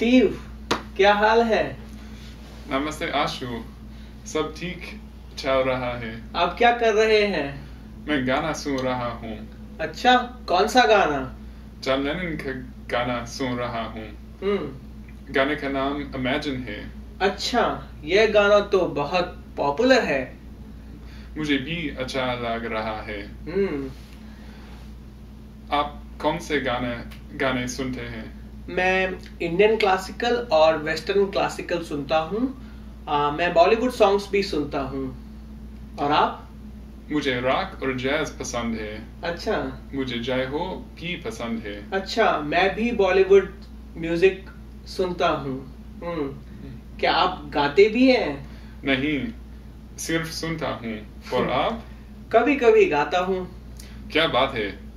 Steve क्या हाल है? नमस्ते आशु सब ठीक चल रहा है। आप क्या कर रहे हैं? मैं गाना सुन रहा हूँ। अच्छा कौन सा गाना? जॉन लेनन का गाना सुन रहा हूँ। हम्म। गाने का नाम इमेजिन है। अच्छा यह गाना तो बहुत पॉपुलर है। मुझे भी अच्छा लग रहा है। हम्म। आप कौन से गाने गाने सुनते हैं? मैं इंडियन क्लासिकल और वेस्टर्न क्लासिकल सुनता हूँ। मैं बॉलीवुड सॉन्ग्स भी सुनता हूँ। और आप? मुझे रॉक और जैज पसंद है। अच्छा। मुझे जय हो भी पसंद है। अच्छा मैं भी बॉलीवुड म्यूज़िक सुनता हूँ। हम्म। क्या आप गाते भी हैं? नहीं सिर्फ़ सुनता हूँ। और आप? कभी कभी गाता हूँ। क्या बात है।